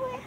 đâu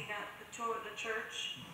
Maxie got the of the church.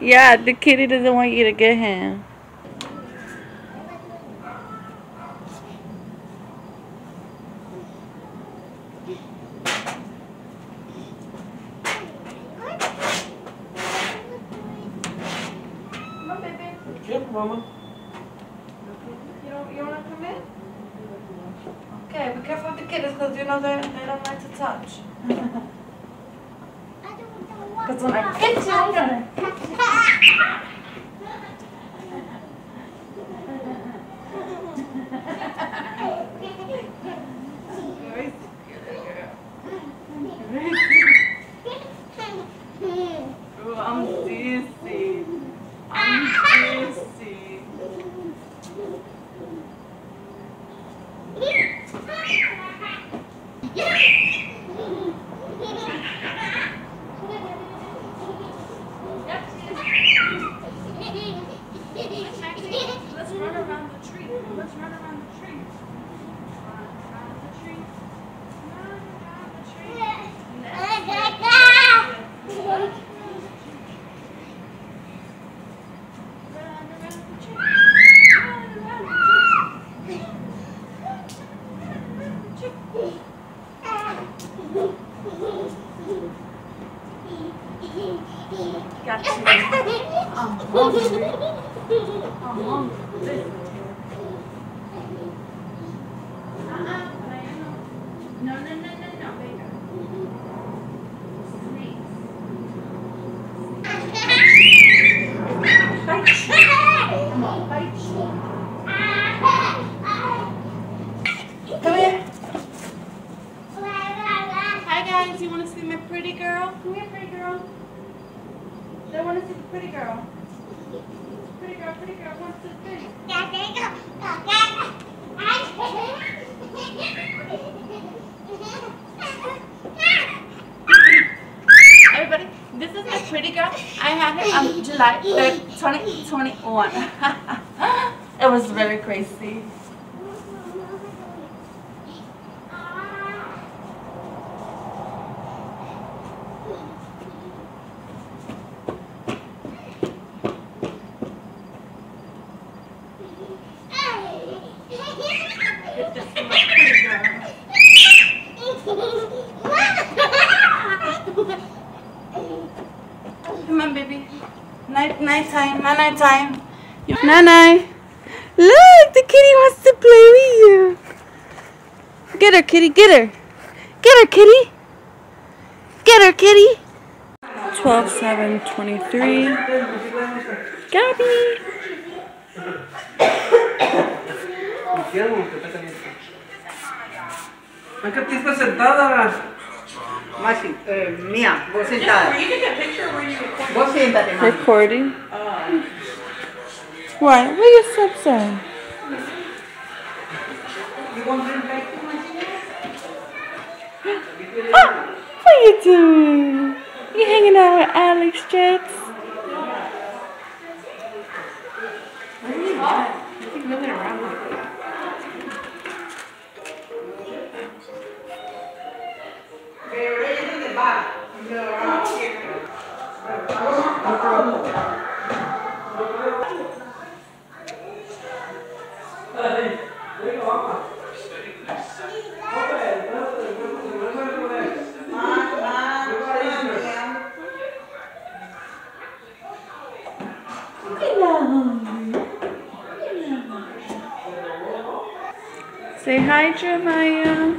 yeah, the kitty doesn't want you to get him. Yep, mama. You don't, you wanna come in? Okay, be careful with the kittens because you know they they don't like to touch. Because when I get you, I'm gonna. Ooh, I'm dizzy. I'm dizzy. Let's run around the tree. Let's run around the tree. Run around the tree. Run around the tree. Run around the tree. Run around the tree. Run around the tree. Got you. I'm hungry. I'm hungry. Uh-uh. No, no, no, no, no, baby. Snakes. Come on, bite you. Come here. Hi guys, you want to see my pretty girl? Come here, pretty girl. Want to see the pretty girl. Pretty girl, pretty girl, one, two, three. Everybody, this is my pretty girl. I had her on July 3rd, 2021. it was very crazy. This is my pretty girl. Come on, baby. Night, night time, my night time. Night, night. Look, the kitty wants to play with you. Get her, kitty, get her. Get her, kitty. Get her, kitty. 12, 7, 23. Gabby. Acá tú estás sentada. Maxi, eh, Mía, vos sentada. Vos siéntate. Recording. Why? Where your steps at? Ah, what are you doing? You hanging out with Alex Jets? Hi, Jeremiah.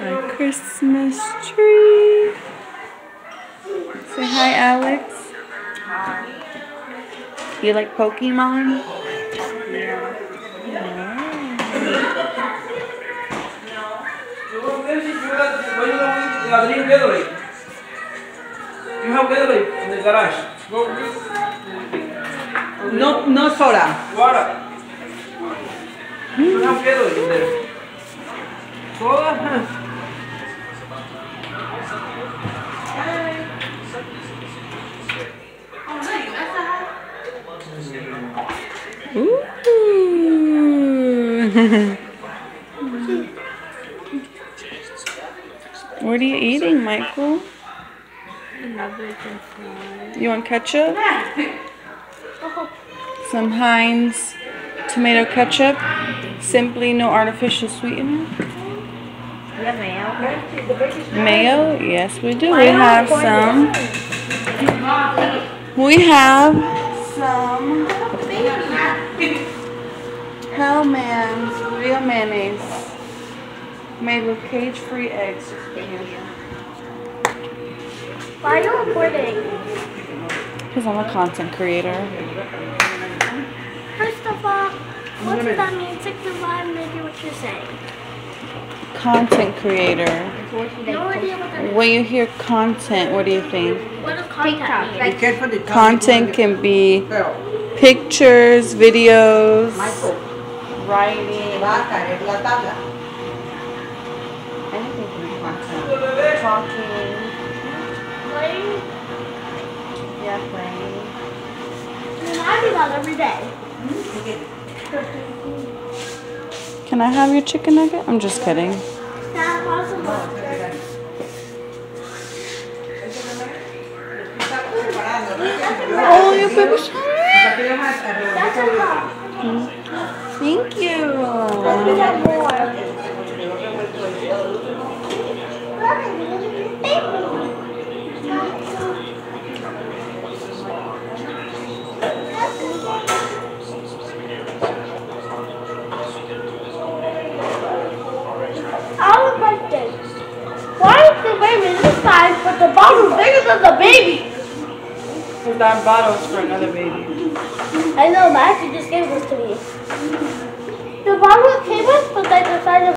My Christmas tree. Say hi, Alex. You like Pokemon? Ladrillo Gatorade. You have Gatorade in the garage. No, no soda. water. You have Gatorade in there. What are you eating, Michael? You want ketchup? Some Heinz tomato ketchup. Simply no artificial sweetener. Mayo? Yes, we do. We have some. We have some Hellmann's real mayonnaise made with cage-free eggs. Just for you. Why are you recording? Because I'm a content creator. What does that mean? Take the live maybe what you're saying. Content creator. No idea what that means. When you hear content, what do you think? What does content mean? Be careful the. Content can be pictures, videos, Michael, writing, va a caer la tabla. anything can be content. Talking, Playing? yeah, playing. I mean, I do that every day. Hmm? Can I have your chicken nugget? I'm just kidding. That possible. Está preparando, ¿no? Oh, your baby Aquí lo vas a arreglar. That's enough. Thank you. Bottle's for another baby. I know, Matthew just gave this to me. The bottle came with, but they decided